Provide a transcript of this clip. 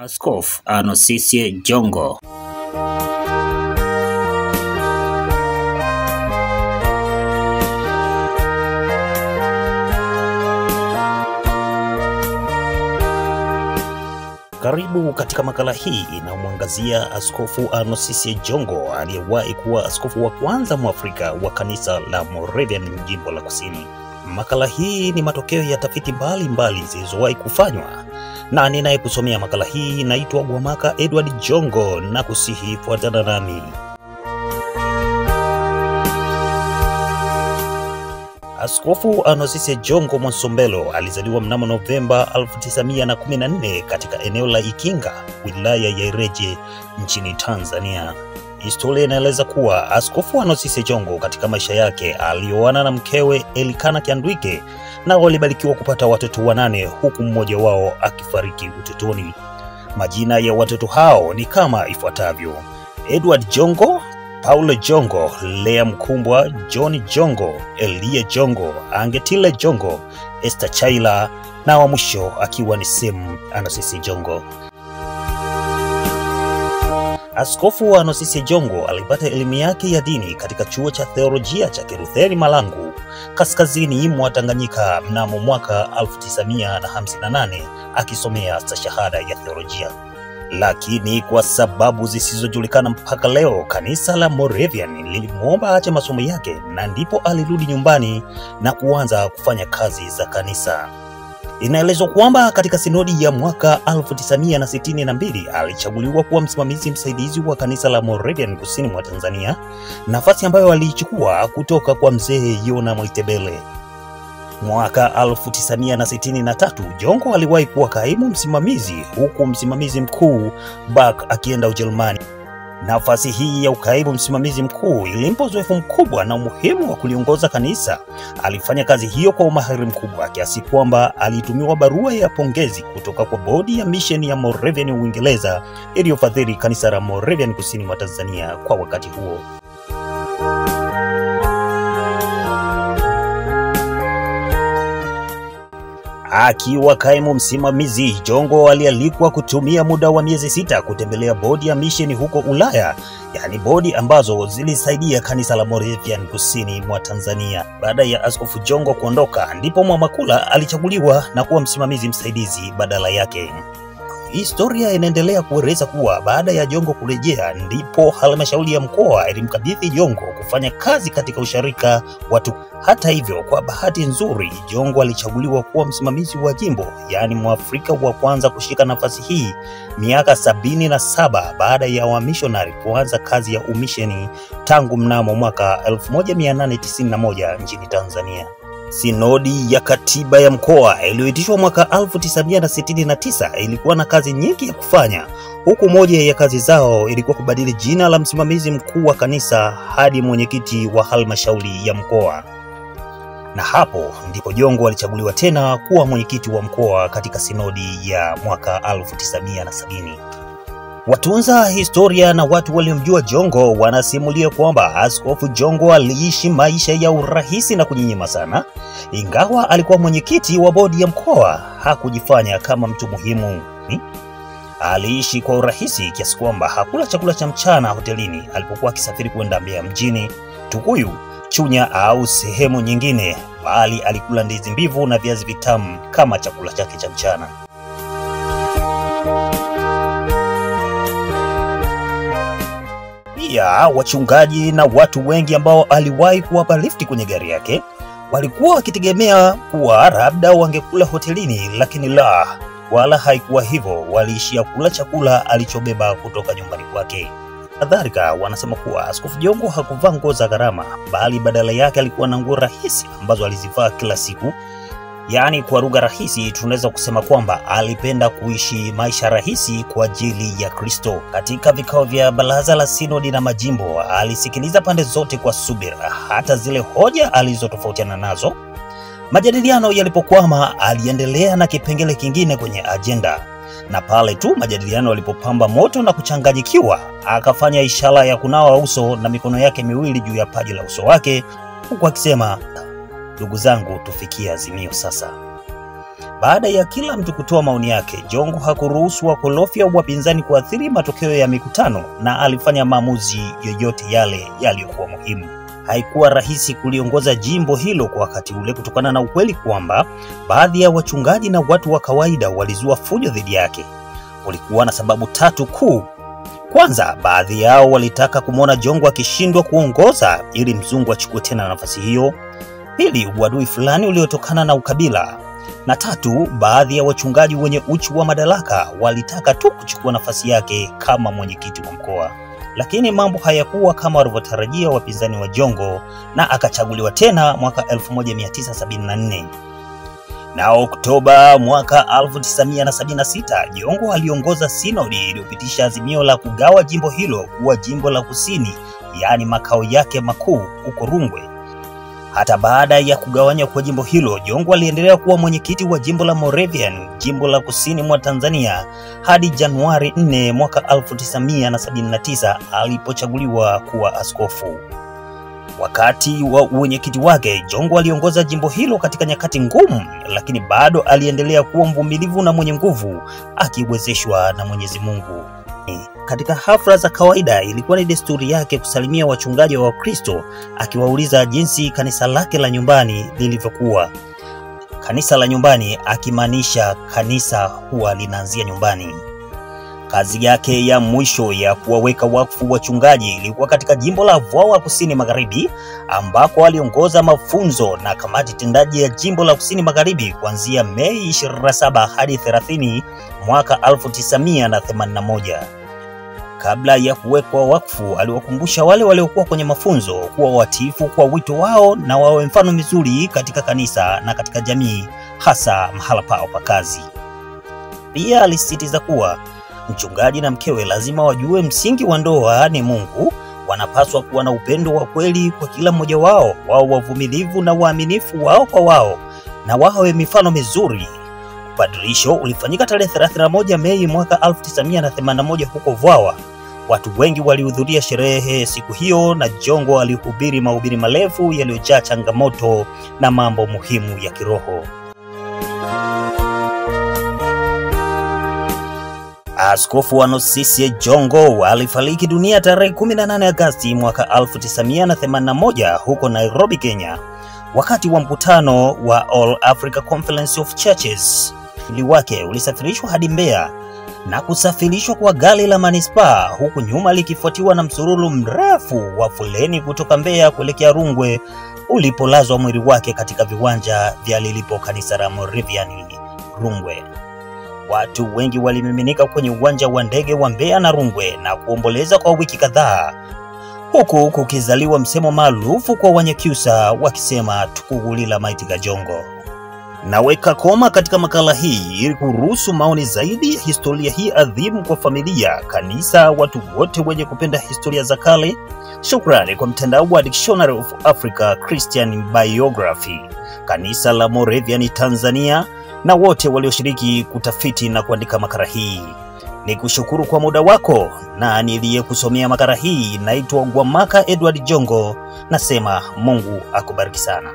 Askofu Anosisie Jongo Karibu katika makala hii inayomwangazia Askofu Anosisie Jongo aliyewahi kuwa askofu wa kwanza Mwafrika wa kanisa la Moravian jimbo la Kusini. Makala hii ni matokeo ya tafiti mbalimbali zilizowahi kufanywa, na ninayekusomea makala hii naitwa Gwamaka Edward Jongo, na kusihi fuatana nami. Askofu anosise Jongo Mwasombelo alizaliwa mnamo Novemba 1914 katika eneo la Ikinga, wilaya ya Ireje nchini Tanzania. Historia inaeleza kuwa Askofu anosise Jongo katika maisha yake alioana na mkewe Elikana Kiandwike na walibarikiwa kupata watoto wanane huku mmoja wao akifariki utotoni. Majina ya watoto hao ni kama ifuatavyo: Edward Jongo, Paulo Jongo, Lea Mkumbwa, John Jongo, Elia Jongo, Angetile Jongo, Esther Chaila na wa mwisho akiwa ni Sem Anasisi Jongo. Askofu wa Nosisi Jongo alipata elimu yake ya dini katika chuo cha theolojia cha Kilutheri Malangu, kaskazini mwa Tanganyika mnamo mwaka 1958 akisomea stashahada ya theolojia. Lakini kwa sababu zisizojulikana mpaka leo, kanisa la Moravian lilimwomba aache masomo yake, na ndipo alirudi nyumbani na kuanza kufanya kazi za kanisa. Inaelezwa kwamba katika sinodi ya mwaka 1962 alichaguliwa kuwa msimamizi msaidizi wa kanisa la Moravian kusini mwa Tanzania, nafasi ambayo aliichukua kutoka kwa mzee Yona Mwitebele. Mwaka 1963 Jongo aliwahi kuwa kaimu msimamizi huku msimamizi mkuu Bak akienda Ujerumani. Nafasi hii ya ukaimu msimamizi mkuu ilimpa uzoefu mkubwa na umuhimu wa kuliongoza kanisa. Alifanya kazi hiyo kwa umahiri mkubwa kiasi kwamba alitumiwa barua ya pongezi kutoka kwa bodi ya misheni ya Moravian Uingereza iliyofadhili kanisa la Moravian kusini mwa Tanzania kwa wakati huo. Akiwa kaimu msimamizi, Jongo alialikwa kutumia muda wa miezi sita kutembelea bodi ya misheni huko Ulaya, yaani bodi ambazo zilisaidia kanisa la Moravian kusini mwa Tanzania. Baada ya Askofu Jongo kuondoka, ndipo Mwamakula alichaguliwa na kuwa msimamizi msaidizi badala yake. Historia inaendelea kueleza kuwa baada ya Jongo kurejea, ndipo halmashauri ya mkoa ilimkabidhi Jongo kufanya kazi katika usharika wa Tukuyu. Hata hivyo, kwa bahati nzuri, Jongo alichaguliwa kuwa msimamizi wa jimbo, yaani Mwafrika wa kwanza kushika nafasi hii miaka sabini na saba baada ya wamishonari kuanza kazi ya umisheni tangu mnamo mwaka 1891 nchini Tanzania. Sinodi ya katiba ya mkoa iliyoitishwa mwaka 1969 ilikuwa na kazi nyingi ya kufanya, huku moja ya kazi zao ilikuwa kubadili jina la msimamizi mkuu wa kanisa hadi mwenyekiti wa halmashauri ya mkoa, na hapo ndipo Jongo alichaguliwa tena kuwa mwenyekiti wa mkoa katika sinodi ya mwaka 1970. Watunza historia na watu waliomjua Jongo wanasimulia kwamba Askofu Jongo aliishi maisha ya urahisi na kujinyima sana. Ingawa alikuwa mwenyekiti wa bodi ya mkoa, hakujifanya kama mtu muhimu. Aliishi kwa urahisi kiasi kwamba hakula chakula cha mchana hotelini alipokuwa akisafiri kwenda Mbeya mjini, Tukuyu, Chunya au sehemu nyingine, bali alikula ndizi mbivu na viazi vitamu kama chakula chake cha mchana. Pia wachungaji na watu wengi ambao aliwahi kuwapa lifti kwenye gari yake walikuwa wakitegemea kuwa labda wangekula hotelini, lakini la, wala haikuwa hivyo. Waliishia kula chakula alichobeba kutoka nyumbani kwake. Kadhalika, wanasema kuwa Askofu Jongo hakuvaa nguo za gharama, bali badala yake alikuwa na nguo rahisi ambazo alizivaa kila siku. Yaani, kwa lugha rahisi tunaweza kusema kwamba alipenda kuishi maisha rahisi kwa ajili ya Kristo. Katika vikao vya baraza la sinodi na majimbo, alisikiliza pande zote kwa subira, hata zile hoja alizotofautiana nazo. Majadiliano yalipokwama, aliendelea na kipengele kingine kwenye ajenda, na pale tu majadiliano yalipopamba moto na kuchanganyikiwa, akafanya ishara ya kunawa uso na mikono yake miwili juu ya paji la uso wake, huku akisema Ndugu zangu, tufikie azimio sasa. Baada ya kila mtu kutoa maoni yake, Jongo hakuruhusu wakolofi au wapinzani kuathiri matokeo ya mikutano na alifanya maamuzi yoyote yale yaliyokuwa muhimu. Haikuwa rahisi kuliongoza jimbo hilo kwa wakati ule kutokana na ukweli kwamba baadhi ya wachungaji na watu wa kawaida walizua fujo dhidi yake. Kulikuwa na sababu tatu kuu. Kwanza, baadhi yao walitaka kumwona Jongo akishindwa kuongoza ili mzungu achukue tena nafasi hiyo. Pili, uadui fulani uliotokana na ukabila na tatu, baadhi ya wachungaji wenye uchu wa madaraka walitaka tu kuchukua nafasi yake kama mwenyekiti wa mkoa. Lakini mambo hayakuwa kama walivyotarajia wapinzani wa Jongo na akachaguliwa tena mwaka 1974. Na Oktoba mwaka 1976, Jongo aliongoza sinodi iliyopitisha azimio la kugawa jimbo hilo kuwa jimbo la kusini, yaani makao yake makuu huko Rungwe. Hata baada ya kugawanywa kwa jimbo hilo, Jongo aliendelea kuwa mwenyekiti wa jimbo la Moravian, jimbo la kusini mwa Tanzania hadi Januari 4 mwaka 1979 alipochaguliwa kuwa askofu. Wakati wa uwenyekiti wake, Jongo aliongoza jimbo hilo katika nyakati ngumu, lakini bado aliendelea kuwa mvumilivu na mwenye nguvu, akiwezeshwa na Mwenyezi Mungu. Katika hafla za kawaida ilikuwa ni desturi yake kusalimia wachungaji wa Wakristo akiwauliza jinsi kanisa lake la nyumbani lilivyokuwa. Kanisa la nyumbani akimaanisha kanisa huwa linaanzia nyumbani. Kazi yake ya mwisho ya kuwaweka wakfu wachungaji ilikuwa katika jimbo la Vwawa Kusini Magharibi, ambako aliongoza mafunzo na kamati tendaji ya jimbo la Kusini Magharibi kuanzia Mei 27 hadi 30 mwaka 1981. Kabla ya kuwekwa wakfu, aliwakumbusha wale waliokuwa kwenye mafunzo kuwa watiifu kwa wito wao na wawe mfano mizuri katika kanisa na katika jamii, hasa mahala pao pa kazi. Pia alisisitiza kuwa mchungaji na mkewe lazima wajue msingi wa ndoa ni Mungu. Wanapaswa kuwa na upendo wa kweli kwa kila mmoja wao, wao wavumilivu na waaminifu wao kwa wao, na wawe mifano mizuri. Ubadilisho ulifanyika tarehe 31 Mei mwaka 1981 huko Vwawa. Watu wengi walihudhuria sherehe siku hiyo, na Jongo alihubiri mahubiri marefu yaliyojaa changamoto na mambo muhimu ya kiroho. Askofu wa Nosisi Jongo alifariki dunia tarehe 18 Agosti mwaka 1981 huko Nairobi, Kenya, wakati wa mkutano wa All Africa Conference of Churches. Mwili wake ulisafirishwa hadi Mbeya na kusafirishwa kwa gari la manispaa, huku nyuma likifuatiwa na msururu mrefu wa foleni kutoka Mbeya kuelekea Rungwe, ulipolazwa mwili wake katika viwanja vya lilipo kanisa la Moravian Rungwe. Watu wengi walimiminika kwenye uwanja wa ndege wa Mbeya na Rungwe na kuomboleza kwa wiki kadhaa, huku kukizaliwa msemo maarufu kwa Wanyakyusa wakisema tukugulila maiti ga Jongo. Naweka koma katika makala hii ili kuruhusu maoni zaidi ya historia hii adhimu kwa familia, kanisa, watu wote wenye kupenda historia za kale. Shukrani kwa mtandao wa Dictionary of Africa Christian Biography, kanisa la Moravian Tanzania na wote walioshiriki kutafiti na kuandika makala hii. Ni kushukuru kwa muda wako, na niliyekusomea makala hii naitwa Gwamaka Edward Jongo. Nasema Mungu akubariki sana.